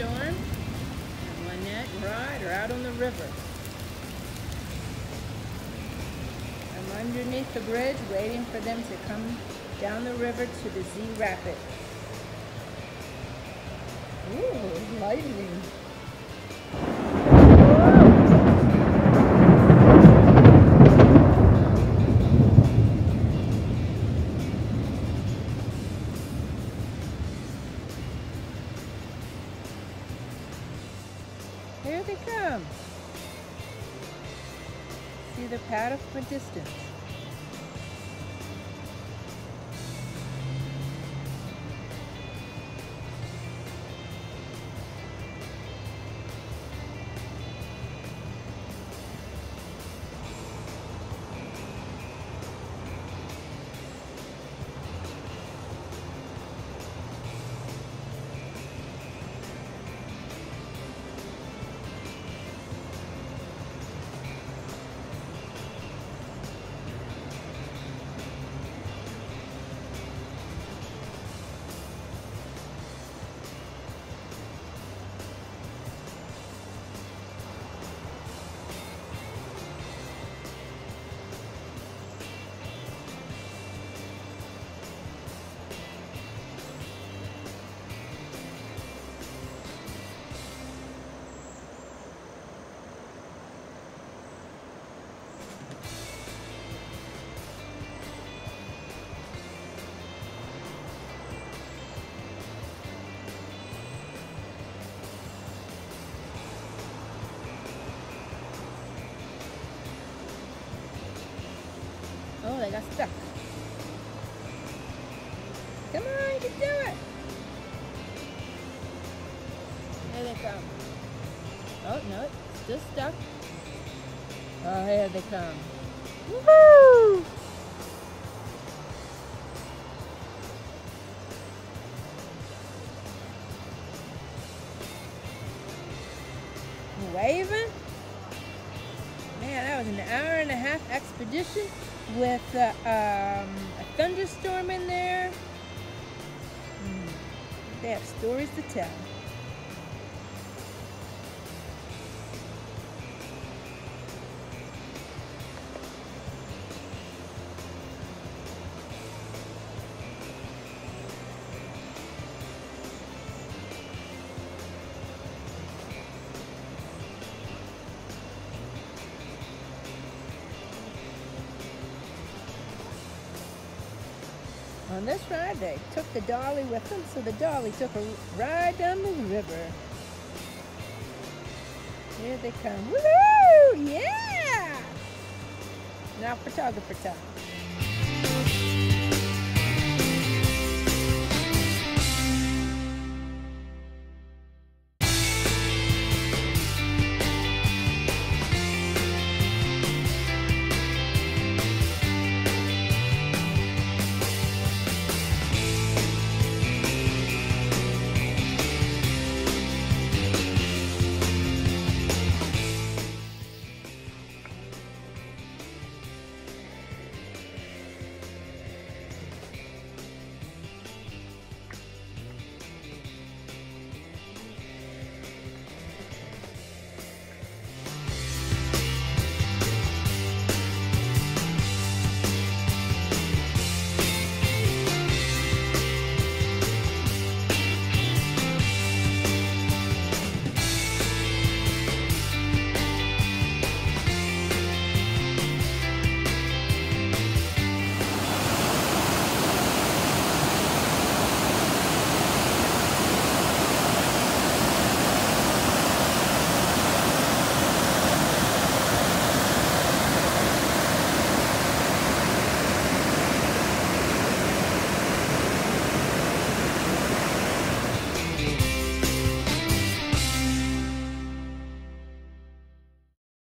thunderstorm, and Lynette and Rod are out on the river. I'm underneath the bridge waiting for them to come down the river to the Z Rapid. Ooh, lightning. See the paddle from a Oh, got stuck. Come on, you can do it. Here they come. Oh, no, it's still stuck. Oh, here they come. Woohoo! Waving? Man, that was an hour and a half expedition with uh, um, a thunderstorm in there. Mm, they have stories to tell. On this ride, they took the dolly with them, so the dolly took a ride down the river. Here they come. Woohoo! Yeah! Now photographer time.